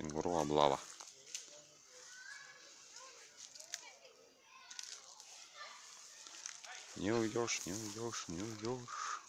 кенгуру облава. Не уйдешь не уйдешь не уйдешь.